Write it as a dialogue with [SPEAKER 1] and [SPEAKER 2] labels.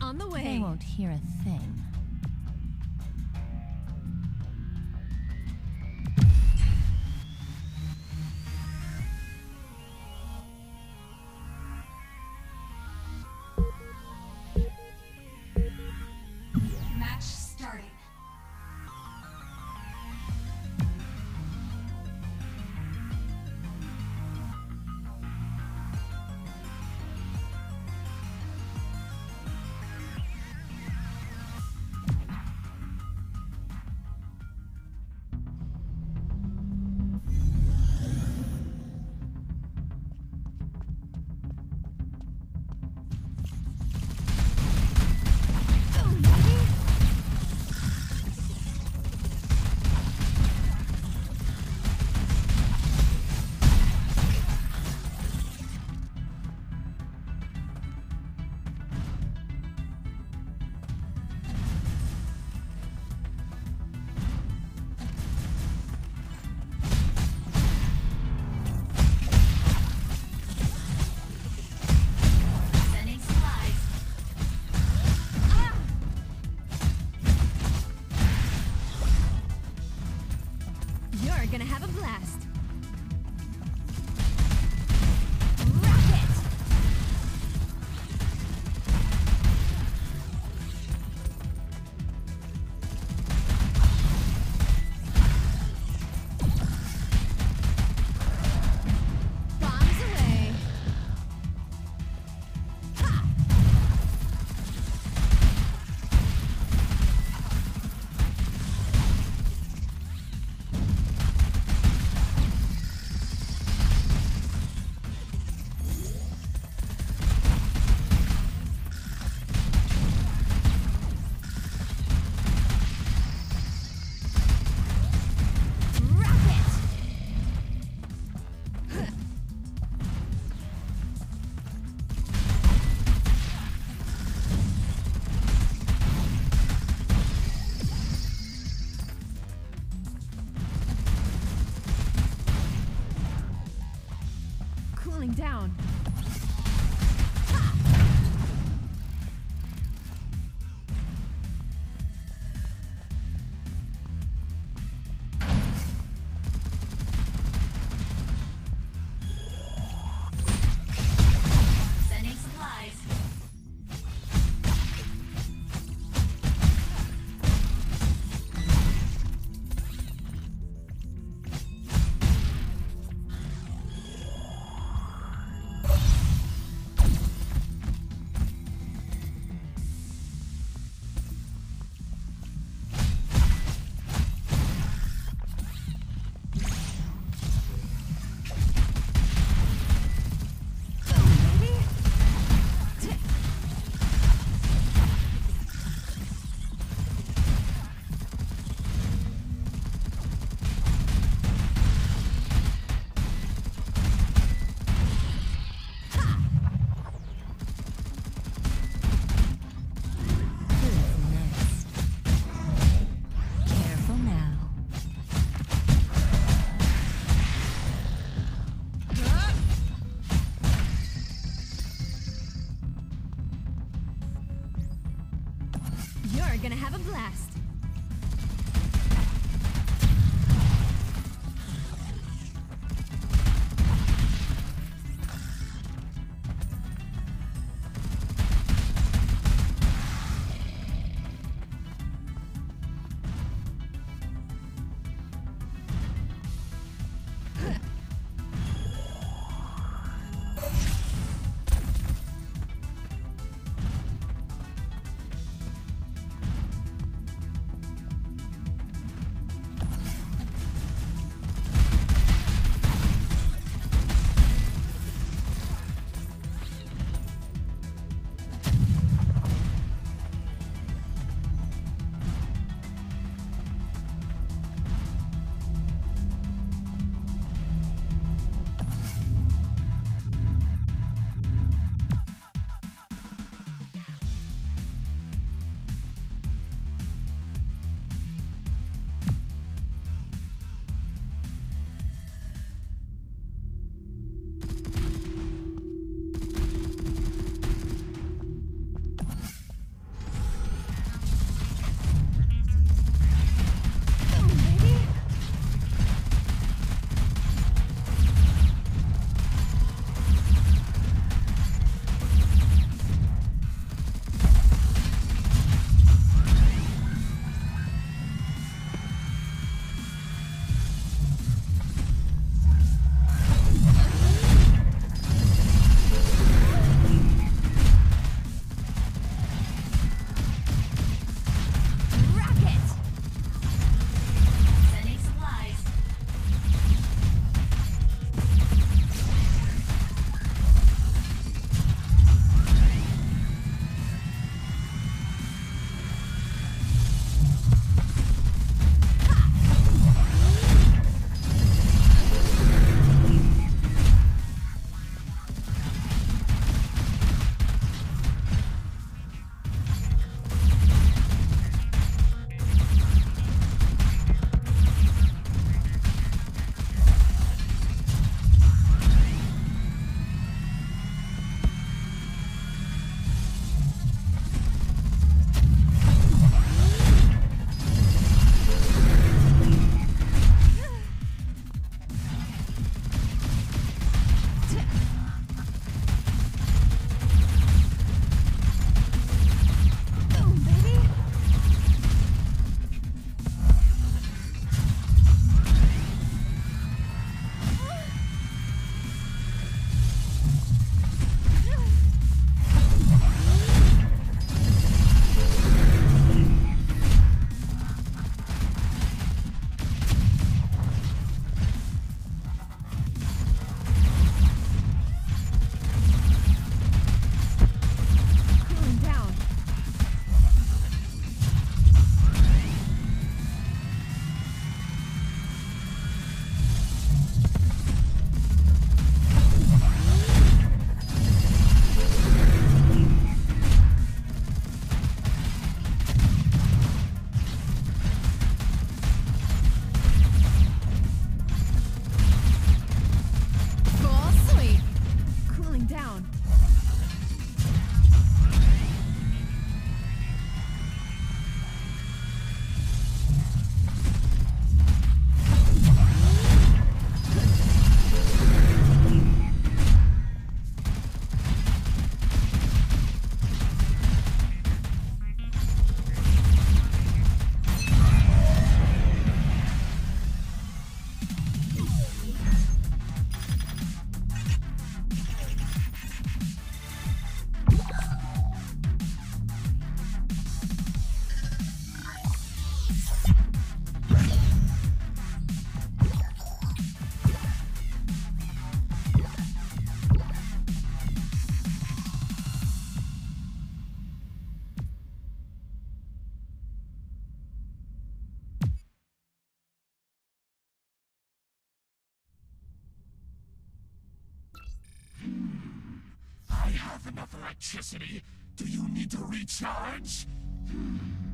[SPEAKER 1] on the way.
[SPEAKER 2] They won't hear a thing.
[SPEAKER 1] You're gonna have a blast. Cooling down.
[SPEAKER 3] Enough electricity? Do you need to recharge? Hmm.